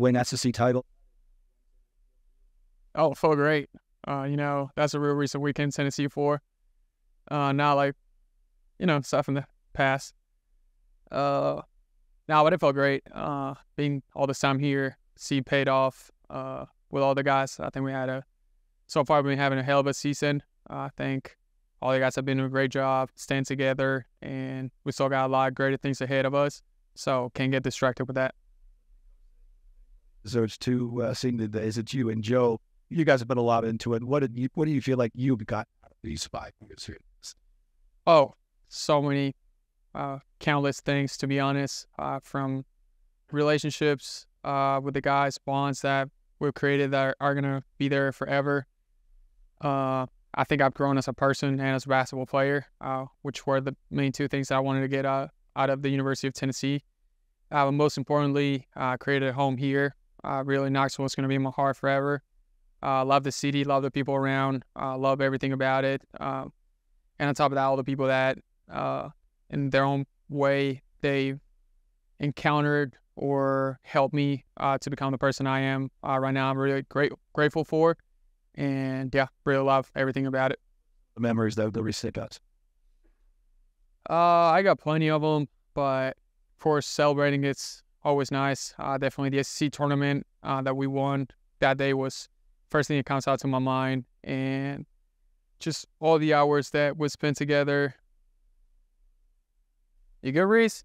win SEC title? Oh, felt great. Uh, you know, that's a real recent weekend Tennessee for. Uh, not like, you know, stuff in the past. Uh, now, but it felt great. Uh, being all this time here, see paid off. Uh, with all the guys, I think we had a. So far, we've been having a hell of a season. Uh, I think all the guys have been doing a great job staying together, and we still got a lot of greater things ahead of us. So can't get distracted with that. So it's two uh, seeing the is it you and Joe? You guys have put a lot into it. What did you? What do you feel like you've got out of these five years? Oh, so many, uh, countless things to be honest. Uh, from relationships uh, with the guys, bonds that we've created that are, are gonna be there forever. Uh, I think I've grown as a person and as a basketball player, uh, which were the main two things I wanted to get out, out of the University of Tennessee. Uh, but most importantly, uh, created a home here. Uh, really, Knoxville is going to be in my heart forever. Uh, love the city, love the people around, uh, love everything about it. Uh, and on top of that, all the people that, uh, in their own way, they've encountered or helped me uh, to become the person I am uh, right now. I'm really great, grateful for and yeah, really love everything about it. The memories that the recent got. Uh, I got plenty of them, but of course, celebrating it's always nice. Uh, definitely the SEC tournament uh, that we won that day was first thing that comes out to my mind, and just all the hours that we spent together. You good, Reese?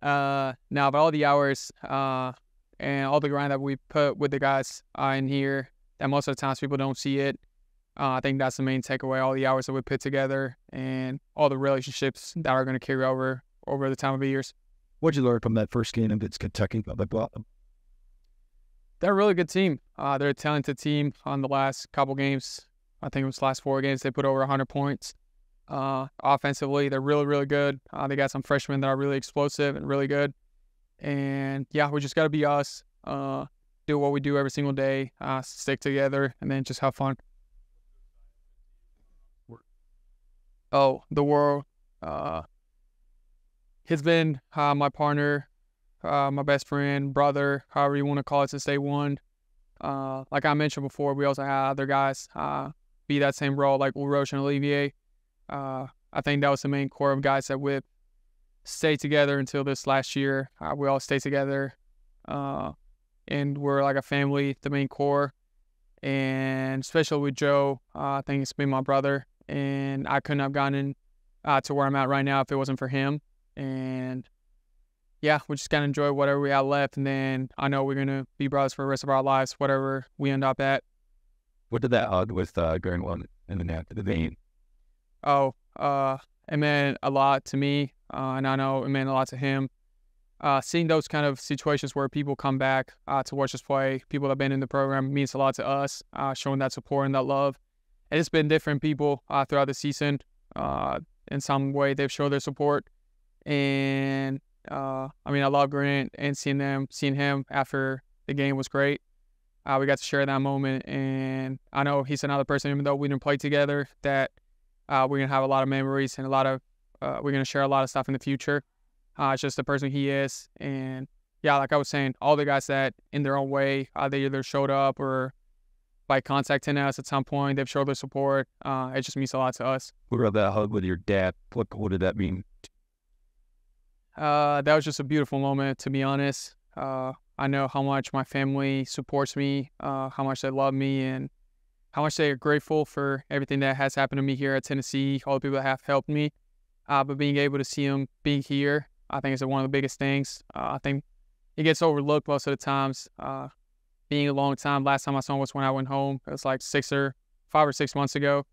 Uh, now, but all the hours, uh, and all the grind that we put with the guys uh, in here that most of the times people don't see it. Uh, I think that's the main takeaway. All the hours that we put together and all the relationships that are going to carry over over the time of the years. What'd you learn from that first game against Kentucky? They're a really good team. Uh, they're a talented team. On the last couple games, I think it was the last four games, they put over 100 points. Uh, offensively, they're really, really good. Uh, they got some freshmen that are really explosive and really good. And yeah, we just got to be us, uh, do what we do every single day, uh, stick together, and then just have fun. Oh, the world. He's been uh, my partner, uh, my best friend, brother, however you want to call it, since day one. Uh, like I mentioned before, we also had other guys uh, be that same role, like Roche and Olivier. Uh, I think that was the main core of guys that with stay together until this last year. Uh, we all stay together, and we're like a family, the main core. And especially with Joe, I think it's been my brother, and I couldn't have gotten to where I'm at right now if it wasn't for him. And yeah, we just gotta enjoy whatever we have left, and then I know we're gonna be brothers for the rest of our lives, whatever we end up at. What did that hug with uh, going on in the net, the vein? Oh, uh, it meant a lot to me, uh, and I know it meant a lot to him. Uh, seeing those kind of situations where people come back uh, to watch us play, people that have been in the program, means a lot to us, uh, showing that support and that love. And it's been different people uh, throughout the season. Uh, in some way, they've shown their support. And I mean, I love Grant and seeing them, seeing him after the game was great. we got to share that moment. And I know he's another person, even though we didn't play together, that uh, we're gonna have a lot of memories and a lot of uh, we're gonna share a lot of stuff in the future. Uh, it's just the person he is, and yeah, like I was saying, all the guys that in their own way, uh, they either showed up or by contacting us at some point, they've showed their support. Uh, it just means a lot to us. What about that hug with your dad? What what did that mean? Uh, that was just a beautiful moment, to be honest. Uh, I know how much my family supports me, uh, how much they love me, and how much they are grateful for everything that has happened to me here at Tennessee, all the people that have helped me. Uh, but being able to see them being here, I think is one of the biggest things. Uh, I think it gets overlooked most of the times. Uh, being a long time, last time I saw him was when I went home. It was like six or five or six months ago.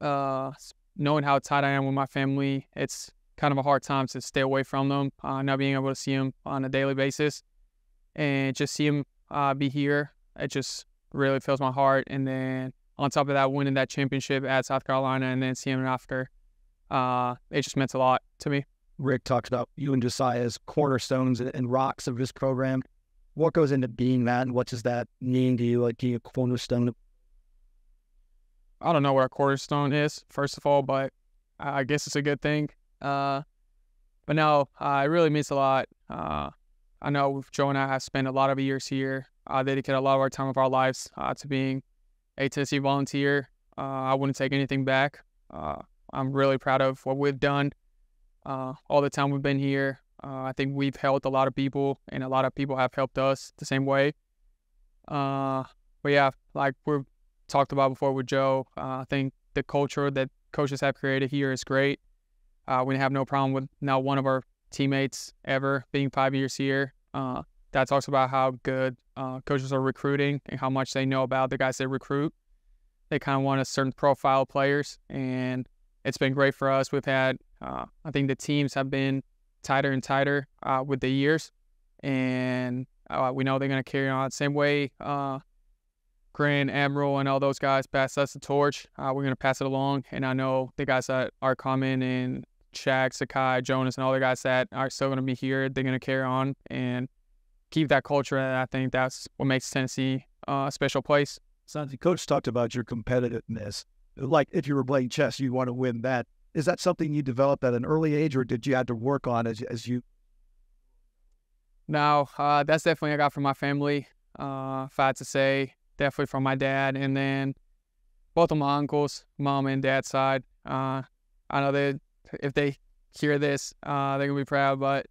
Knowing how tight I am with my family, it's kind of a hard time to stay away from them. Uh, not being able to see them on a daily basis and just see them uh, be here, it just really fills my heart. And then on top of that, winning that championship at South Carolina and then seeing him after, uh, it just meant a lot to me. Rick talks about you and Josiah as cornerstones and rocks of this program. What goes into being that, and what does that mean to you? Like, being a cornerstone? I don't know what a cornerstone is, first of all, but I guess it's a good thing. Uh, but no, uh, it really means a lot. Uh, I know Joe and I have spent a lot of years here, uh, dedicated a lot of our time of our lives uh, to being a Tennessee volunteer. Uh, I wouldn't take anything back. Uh, I'm really proud of what we've done all the time we've been here. I think we've helped a lot of people, and a lot of people have helped us the same way. but yeah, like we've talked about before with Joe, I think the culture that coaches have created here is great. Uh, we have no problem with now one of our teammates ever being five years here. Uh, that talks about how good uh, coaches are recruiting and how much they know about the guys they recruit. They kind of want a certain profile of players, and it's been great for us. We've had, uh, I think the teams have been tighter and tighter uh, with the years, and uh, we know they're going to carry on. Same way Grant, Admiral, and all those guys pass us the torch. Uh, we're going to pass it along. And I know the guys that are coming and Shaq, Zakai, Jonas, and all the guys that are still going to be here, they're going to carry on and keep that culture. And I think that's what makes Tennessee uh, a special place. Santi, coach talked about your competitiveness. Like if you were playing chess, you want to win that. Is that something you developed at an early age, or did you have to work on as, as you? No, uh, that's definitely I got from my family. Uh, if I had to say, definitely from my dad, and then both of my uncles, mom and dad side. Uh, I know they if they hear this, uh, they're gonna be proud. But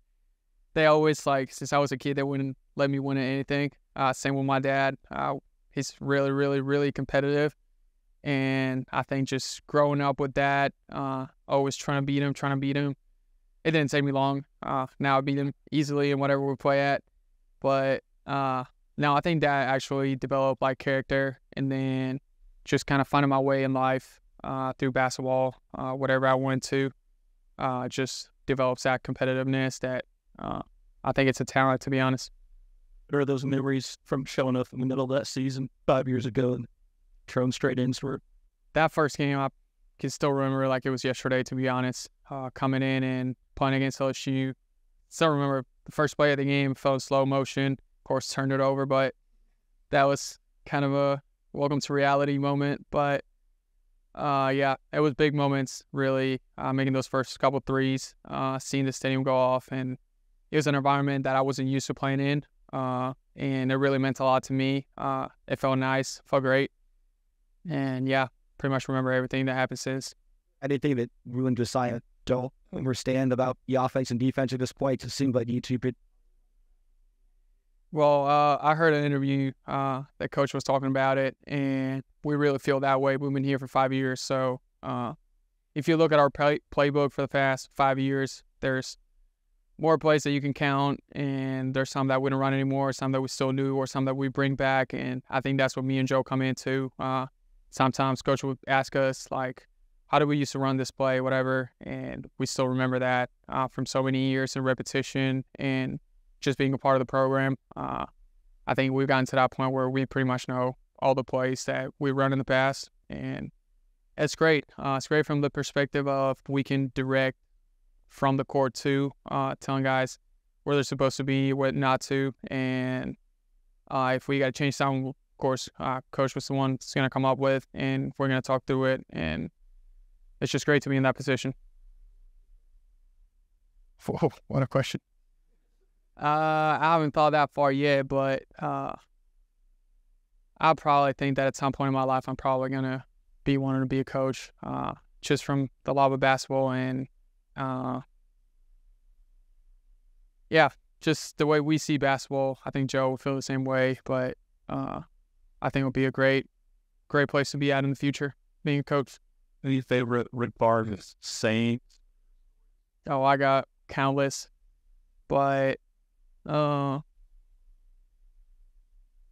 they always like since I was a kid, they wouldn't let me win at anything. Uh, same with my dad. Uh, he's really, really, really competitive, and I think just growing up with that, uh, always trying to beat him, trying to beat him. It didn't take me long. Uh, now I beat him easily in whatever we play at, but uh, now I think that actually developed like character, and then just kind of finding my way in life uh, through basketball, whatever I went to uh, just develops that competitiveness that uh, I think it's a talent, to be honest. What are those memories from showing up in the middle of that season five years ago and thrown straight in for that first game? I can still remember like it was yesterday, to be honest. Uh, coming in and playing against LSU. Still remember the first play of the game fell in slow motion. Of course, turned it over, but that was kind of a welcome to reality moment. But uh, yeah, it was big moments, really, uh, making those first couple threes, uh, seeing the stadium go off. And it was an environment that I wasn't used to playing in. Uh, and it really meant a lot to me. Uh, it felt nice, felt great. And yeah, pretty much remember everything that happened since. Anything that ruined Josiah don't understand about the offense and defense at this point, it seems like YouTube well, uh, I heard an interview uh, that coach was talking about it, and we really feel that way. We've been here for five years, so uh, if you look at our play- playbook for the past five years, there's more plays that you can count, and there's some that we don't run anymore, some that we still do, or some that we bring back, and I think that's what me and Joe come into. Uh, sometimes coach would ask us like, "How do we used to run this play, whatever," and we still remember that uh, from so many years and repetition and just being a part of the program. Uh, I think we've gotten to that point where we pretty much know all the plays that we run in the past, and it's great. Uh, it's great from the perspective of we can direct from the court too, uh, telling guys where they're supposed to be, what not to, and uh, if we got to change something, of course, uh, coach was the one that's going to come up with, and we're going to talk through it, and it's just great to be in that position. Whoa, what a question. Uh, I haven't thought that far yet, but uh, I probably think that at some point in my life, I'm probably gonna be wanting to be a coach, uh, just from the love of basketball and, uh, yeah, just the way we see basketball. I think Joe will feel the same way, but uh, I think it'll be a great, great place to be at in the future, being a coach. Any favorite Rick Barnes sayings? Oh, I got countless, but uh,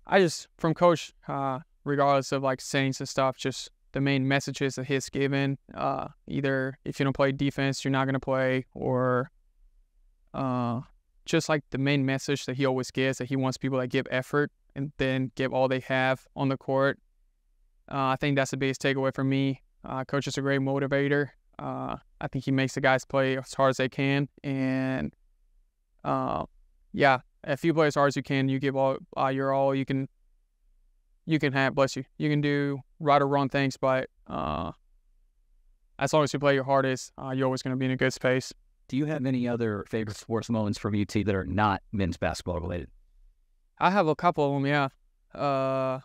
I just from coach, uh, regardless of like sayings and stuff, just the main messages that he's given. Uh, either if you don't play defense, you're not gonna play, or uh, just like the main message that he always gives that he wants people that give effort and then give all they have on the court. Uh, I think that's the biggest takeaway for me. Uh, coach is a great motivator. Uh, I think he makes the guys play as hard as they can, and uh, yeah, if you play as hard as you can, you give all uh, your all. You can, you can have bless you. You can do right or wrong things, but uh, as long as you play your hardest, uh, you're always going to be in a good space. Do you have any other favorite sports moments from UT that are not men's basketball related? I have a couple of them. Yeah. Uh,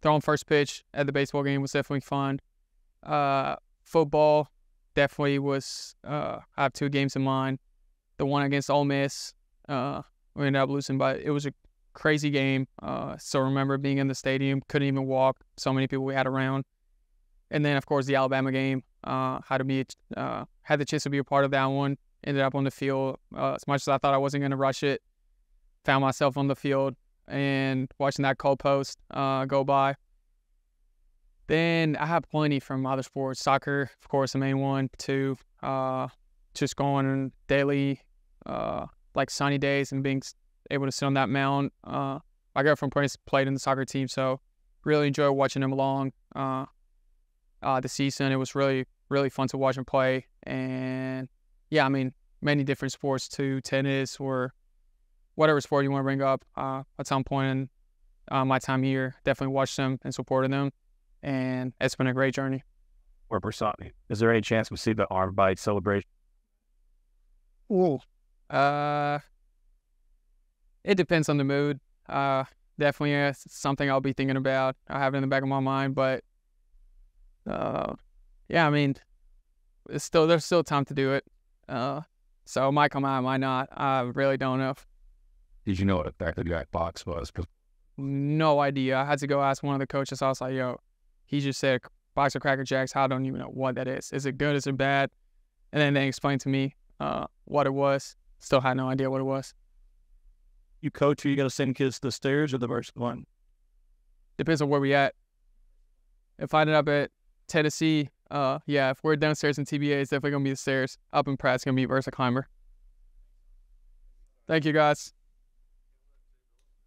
throwing first pitch at the baseball game was definitely fun. Uh, football definitely was. Uh, I have two games in mind. The one against Ole Miss, uh, we ended up losing, but it was a crazy game. Uh, so remember being in the stadium, couldn't even walk. So many people we had around, and then of course the Alabama game. Uh, had to be uh, had the chance to be a part of that one. Ended up on the field. Uh, as much as I thought I wasn't going to rush it, found myself on the field and watching that cold post uh, go by. Then I have plenty from other sports. Soccer, of course, the main one. Too. Uh, just going daily, uh, like sunny days and being able to sit on that mound. Uh, my girlfriend played in the soccer team, so really enjoy watching them along. Uh, uh, the season. It was really, really fun to watch him play. And yeah, I mean, many different sports too, tennis or whatever sport you want to bring up. Uh, at some point in uh, my time here, definitely watched them and supported them. And it's been a great journey. Or Bersani. Is there any chance we see the arm bite celebration? Ooh. Uh, it depends on the mood. Uh, definitely uh, something I'll be thinking about. I have it in the back of my mind, but uh, yeah, I mean, it's still there's still time to do it. Uh, so it might come out, might not. I really don't know. Did you know what the guy box was? No idea. I had to go ask one of the coaches. I was like, "Yo," he just said box of Cracker Jacks. I don't even know what that is. Is it good? Is it bad? And then they explained to me uh, what it was. Still had no idea what it was. You coach, you got to send kids to the stairs or the first one? Depends on where we at. If I ended up at Tennessee, uh, yeah, if we're downstairs in TBA, it's definitely gonna be the stairs. Up in Pratt's gonna be Versa Climber. Thank you guys.